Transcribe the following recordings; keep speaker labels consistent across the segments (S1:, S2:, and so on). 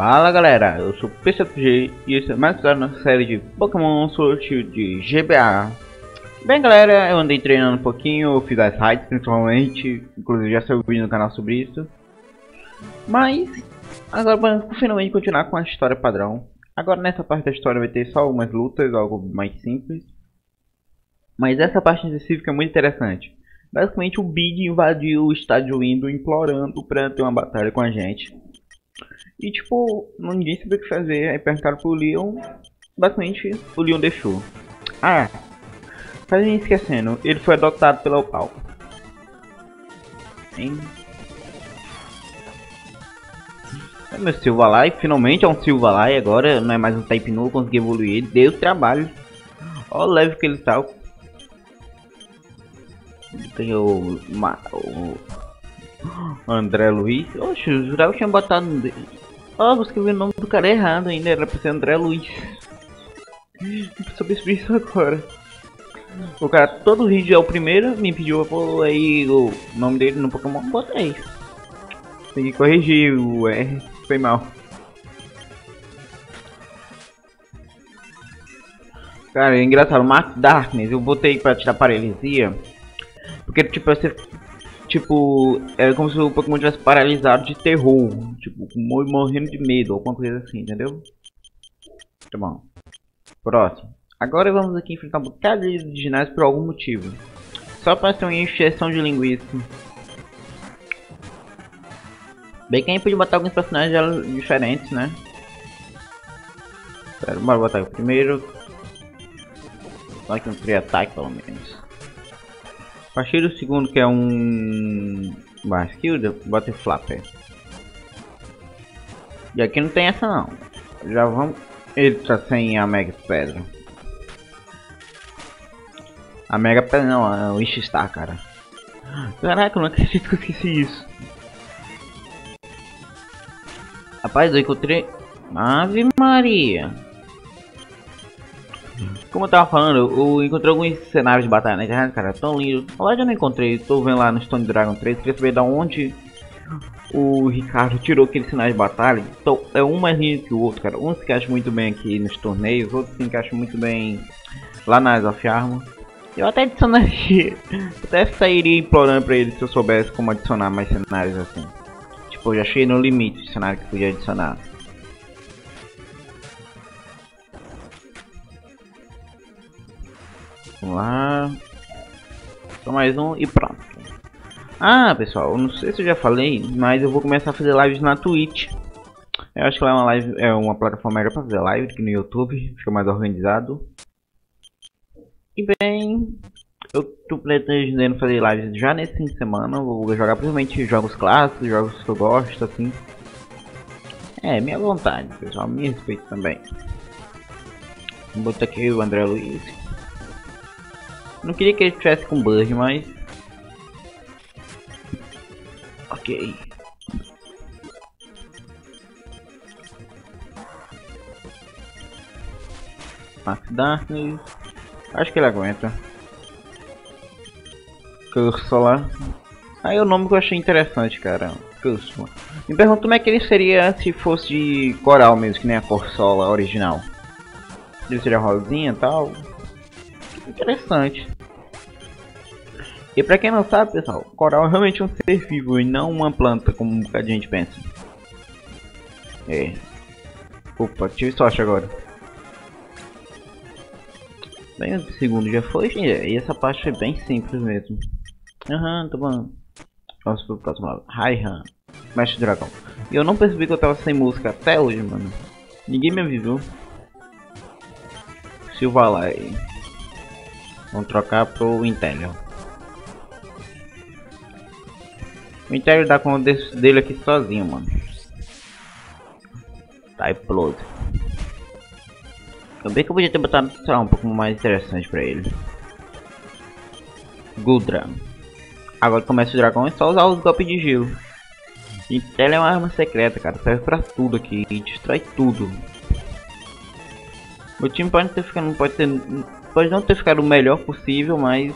S1: Fala galera, eu sou o PCG e esse é mais um na série de Pokémon Sword de GBA. Bem galera, eu andei treinando um pouquinho, fiz as raids principalmente, inclusive já saiu vídeo no canal sobre isso. Mas, agora vamos finalmente continuar com a história padrão. Agora nessa parte da história vai ter só algumas lutas, algo mais simples. Mas essa parte específica é muito interessante. Basicamente o Big invadiu o estádio indo implorando para ter uma batalha com a gente. E tipo, ninguém sabia o que fazer. Aí perguntaram pro Leon. Basicamente, o Leon deixou. Ah, fazem esquecendo, ele foi adotado pela Opal. Hein? É meu Silvalai, finalmente é um Silvalai agora, não é mais um Type novo, consegui evoluir ele, deu trabalho. Olha o level que ele tá. Tem o, o André Luiz. Oxe, eu jurava tinha botado ah, vou escrever o nome do cara errado ainda, era pra ser André Luiz. Não sobre isso agora. O cara, todo vídeo é o primeiro, me pediu pôr aí o nome dele no Pokémon, botei. Tem que corrigir o R, foi mal. Cara, é engraçado, Mark Darkness, eu botei pra tirar paralisia. Porque, tipo, você tipo, é como se o Pokémon tivesse paralisado de terror, tipo, morrendo de medo, alguma coisa assim, entendeu? Tá bom. Próximo. Agora vamos aqui enfrentar um bocado de ginásio por algum motivo. Só para ter uma injeção de linguiça. Bem que a gente podia botar alguns personagens diferentes, né? Pera, bora botar o primeiro. Só que um free ataque pelo menos. Achei o segundo que é um Basquilda, bota Flapper. E aqui não tem essa não. Já vamos. Ele tá sem a Mega Pedra. A Mega Pedra não, é o Star, cara. Caraca, eu não acredito que eu esqueci isso. Rapaz, eu encontrei. Ave Maria. Como eu tava falando, eu encontrei alguns cenários de batalha na internet, cara, tão lindo. Na verdade eu não encontrei, tô vendo lá no Stone Dragon 3, queria saber da onde o Ricardo tirou aquele cenário de batalha. Então é um mais lindo que o outro, cara. Um se encaixa muito bem aqui nos torneios, outro se encaixa muito bem lá na of Armor. Eu até adicionaria, até sairia implorando pra ele se eu soubesse como adicionar mais cenários assim. Tipo, eu já achei no limite de cenário que podia adicionar. Lá. Só mais um e pronto. Ah, pessoal, não sei se eu já falei, mas eu vou começar a fazer lives na Twitch. Eu acho que lá é uma live, é uma plataforma melhor para fazer live que no YouTube, fica mais organizado. E bem, eu tô pretendendo fazer lives já nesse fim de semana. Vou jogar principalmente jogos clássicos, jogos que eu gosto, assim. É, minha vontade, pessoal, me respeito também. Vou botar aqui o André Luiz. Não queria que ele tivesse com Burge, mas... Ok. Max Darkness. Acho que ele aguenta. Curso Solar. Aí o nome que eu achei interessante, cara. Curso. Me pergunto como é que ele seria se fosse de coral mesmo, que nem a Corsola original. Ele seria rosinha e tal interessante. E pra quem não sabe, pessoal, coral é realmente um ser vivo e não uma planta, como um bocado de gente pensa. É. Opa, tive sorte agora. Bem, o segundo já foi, e essa parte foi bem simples mesmo. Aham, uhum, tá bom. Vamos pro próximo lado. Raihan, Mestre Dragão. E eu não percebi que eu tava sem música até hoje, mano. Ninguém me avisou. Silvalai. Vamos trocar pro Intellion. O Intellion dá conta dele aqui sozinho, mano. Tá explode. Bem que eu podia ter botado um pouco mais interessante pra ele. Gudra. Agora começa o dragão é só usar os golpes de gelo. Intellion é uma arma secreta, cara. Serve pra tudo aqui e destrói tudo. O time pode ter ficado, pode ter Pode não ter ficado o melhor possível, mas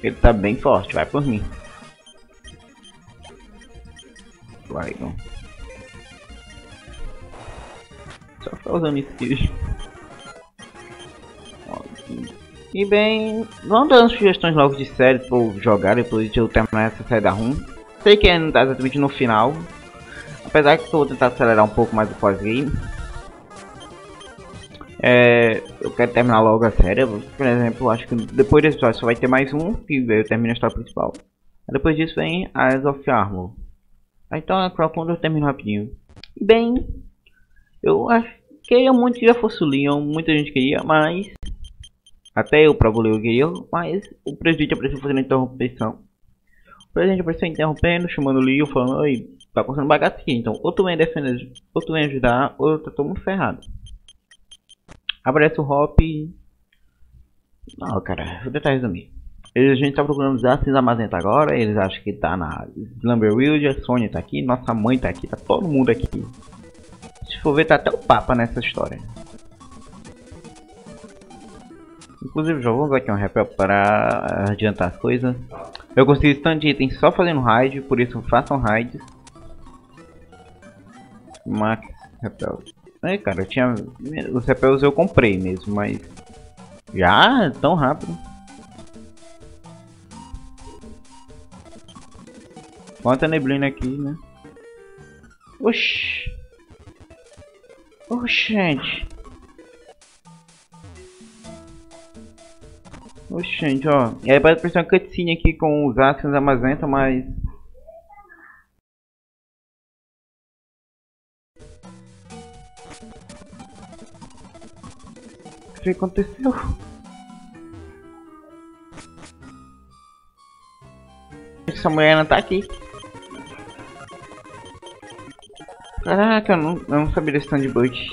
S1: ele tá bem forte, vai por mim. Vai, não. Só ficar usando skills. E bem, vão dando sugestões logo de série eu jogar depois de eu terminar essa série da RUM. Sei que ainda tá exatamente no final. Apesar que eu vou tentar acelerar um pouco mais o pós-game. É, eu quero terminar logo a série. Por exemplo, acho que depois desse episódio só vai ter mais um. E eu termino a história principal. Depois disso vem Eyes of Armor. Então a Crowdfunding eu termino rapidinho. Bem, eu acho queria muito que já fosse o Leon, muita gente queria, mas até eu pra goleiro queria, mas o presidente apareceu fazendo interrupção. O presidente apareceu interrompendo, chamando o Leon, falando, oi, tá acontecendo bagaço aqui, então ou tu vem defender, ou tu vem ajudar, ou eu tô todo mundo ferrado. Aparece o Hop. Não, cara, vou tentar resumir. a gente tá procurando os Assassins Amazenta agora, eles acham que tá na Slumberwild, a Sony tá aqui, nossa mãe tá aqui, tá todo mundo aqui. Se for ver, tá até o Papa nessa história. Inclusive, já vou usar aqui um repel para adiantar as coisas. Eu consegui de itens só fazendo raid, por isso façam raids. Max repel. Aí, cara, eu tinha. Os repels eu comprei mesmo, mas. Já? Tão rápido. Quanta neblina aqui, né? Oxi. Oxente. Oxente, ó. E aí parece uma cutscene aqui com os Assassins Amazenta, mas... que aconteceu? Essa mulher não tá aqui. Caraca, eu não, eu não sabia desse standboard.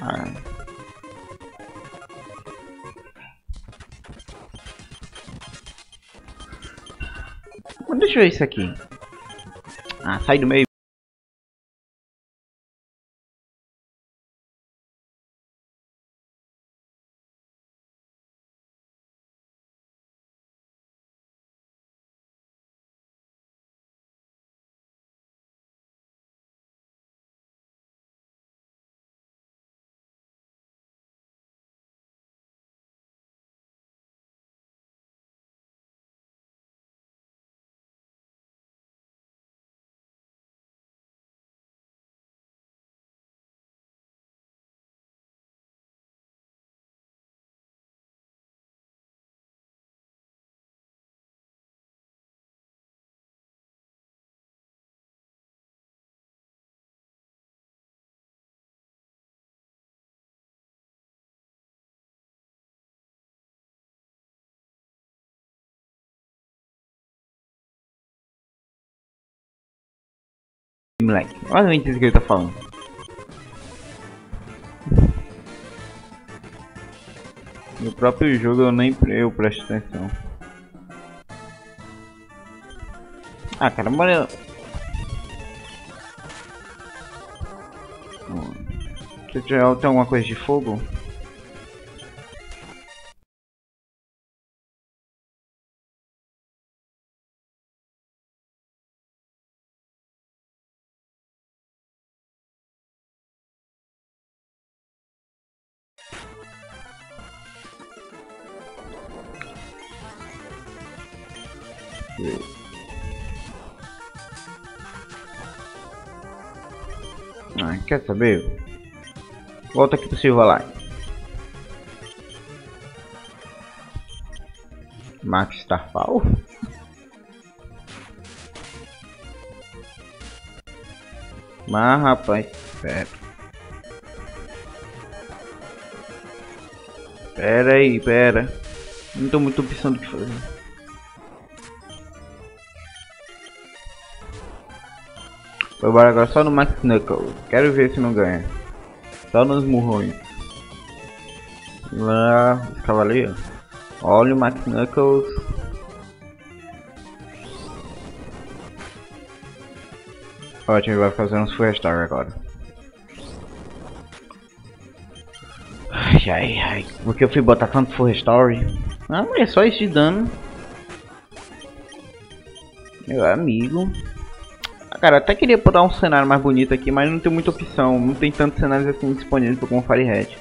S1: Ah. Deixa eu ver isso aqui. Ah, sai do meio. Moleque. Olha o que ele tá falando. No próprio jogo eu nem eu presto atenção. Ah, cara, bora... Você tem alguma coisa de fogo? Ah, quer saber? Volta aqui pro Silverline. Max Starfall? Mas rapaz, pera. Pera aí, pera. Não tô muito opção do que fazer. Vou agora só no Max Knuckles. Quero ver se não ganha. Só nos murrões. Lá, cavaleiro. Olha o Max Knuckles. Ótimo, vai fazer uns restore agora. Ai, ai, ai. Porque eu fui botar tanto full restore? Ah, é só isso de dano. Meu amigo. Cara, até queria botar um cenário mais bonito aqui, mas não tem muita opção. Não tem tantos cenários assim disponíveis como o Firehead.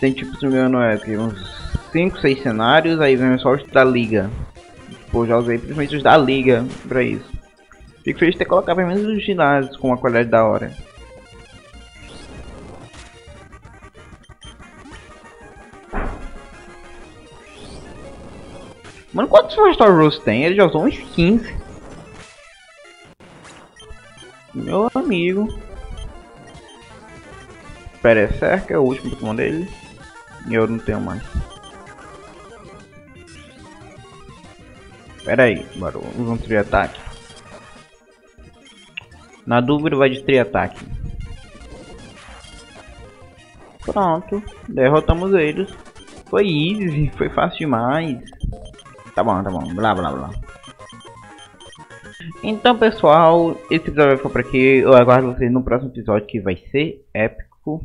S1: Tem tipo, se não me engano, é, uns 5, 6 cenários, aí vem só os da liga. Tipo, já usei principalmente os da liga pra isso. Fico feliz de ter colocado pelo menos os ginásios com uma qualidade da hora. Mano, quantos Restore Rose tem? Ele já usou uns 15. Meu amigo. Perecerca é o último Pokémon dele. E eu não tenho mais. Pera aí, bora, usa um tri-ataque. Na dúvida vai de tri-ataque. Pronto, derrotamos eles. Foi easy, foi fácil demais. Tá bom, tá bom, blá blá blá. Então pessoal, esse episódio foi por aqui. Eu aguardo vocês no próximo episódio que vai ser épico.